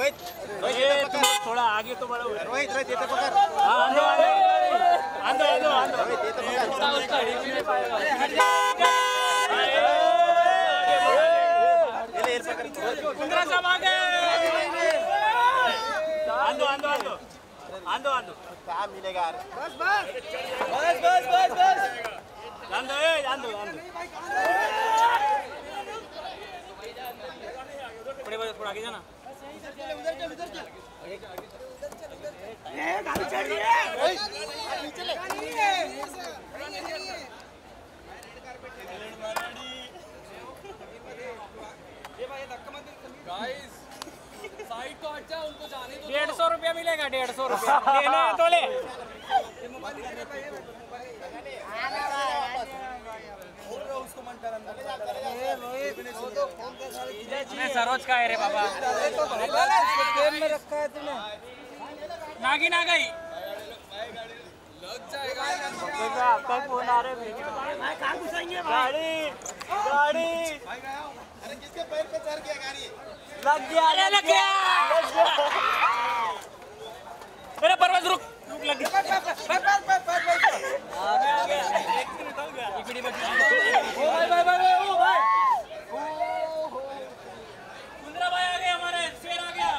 रोहित। रोहित थोड़ा आगे तो बढ़ो रोहित रोहित इधर पकड़। हाँ आंदो आंदो आंदो आंदो आंदो। रोहित इधर पकड़। ये ले ये कुंद्रा साहब आगे आंदो आंदो आंदो। आंदो आंदो। कहाँ मिलेगा यार आंदो ए आंदो आंदो। थोड़े बजे थोड़ा आगे जाना। डेढ़ सौ रुपया मिलेगा डेढ़ सौ रुपया। लेना है तो ले। मैं सरोज का है रे बाबा। नागिन आ गई। गाड़ी गाड़ी अरे किसके पैर पे चढ़ गया गाड़ी लग गया। अरे लग गया मेरा परवाज, रुक। रुक लग गया आ गया आ गया इकड़ी में ओ भाई भाई भाई ओ भाई कुंद्रा भाई आ गए हमारे शेर आ गया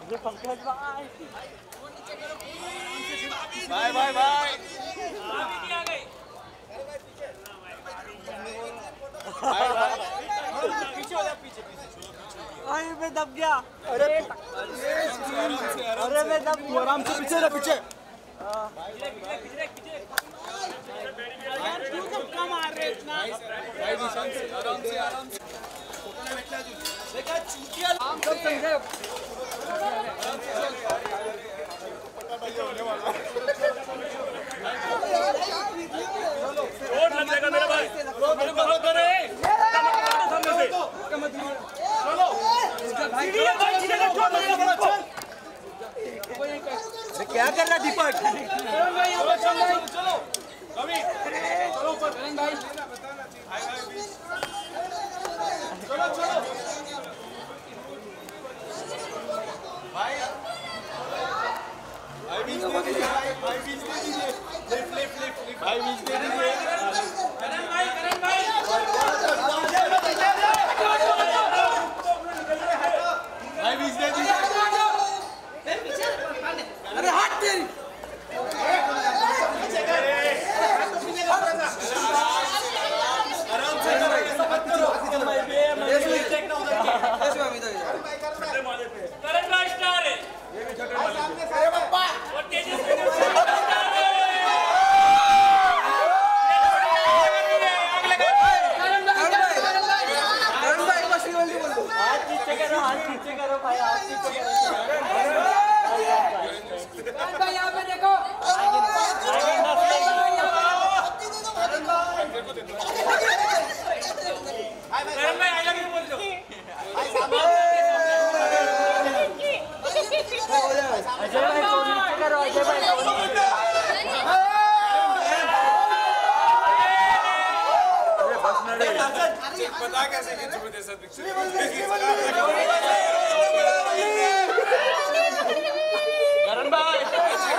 ये पंकज भाई जा पीछे पीछे अरे मैं दब गया अरे अरे मैं दब गया आराम से पीछे। पीछे यार क्यों धक्का मार रहे इतना भाई सामने से भाई सीढ़ी का चोट लग जाएगा अरे क्या कर रहा दीपक? चलो। भाई बीच दे दीजिए लिफ्ट लिफ्ट लिफ्ट भाई बीच दे दीजिए हाथ नीचे करो, हाथ नीचे करो, भाई, हाथ नीचे करो। करण भाई आई लव यू बोल दो अजय भाई करो अजय भाई पता कैसे कि दे करण भाई